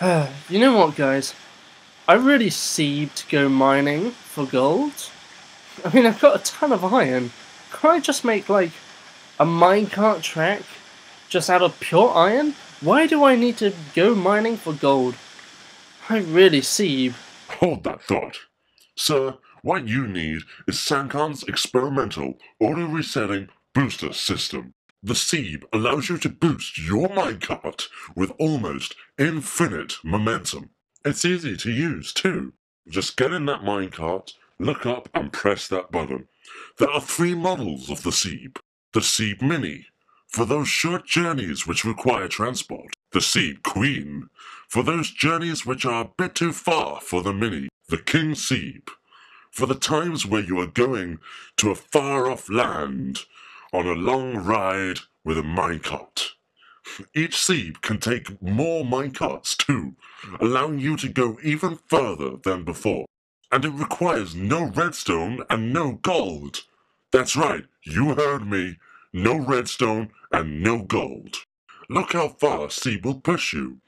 you know what, guys? I really seed to go mining for gold. I mean, I've got a ton of iron. Can I just make, like, a minecart track just out of pure iron? Why do I need to go mining for gold? I really seed. Hold that thought. Sir, what you need is Sancarn's experimental auto-resetting booster system. The SEAB allows you to boost your minecart with almost infinite momentum. It's easy to use too. Just get in that minecart, look up and press that button. There are three models of the SEAB. The SEAB Mini, for those short journeys which require transport. The SEAB Queen, for those journeys which are a bit too far for the Mini. The King SEAB, for the times where you are going to a far off land on a long ride with a minecart. Each SEAB can take more minecarts too, allowing you to go even further than before. And it requires no redstone and no gold. That's right, you heard me. No redstone and no gold. Look how far SEAB will push you.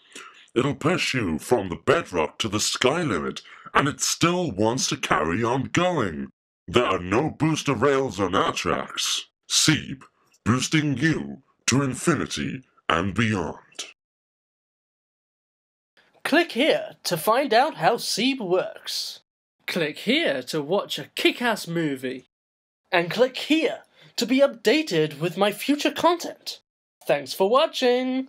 It'll push you from the bedrock to the sky limit, and it still wants to carry on going. There are no booster rails on our tracks. SEAB, boosting you to infinity and beyond. Click here to find out how SEAB works. Click here to watch a kick-ass movie. And click here to be updated with my future content. Thanks for watching!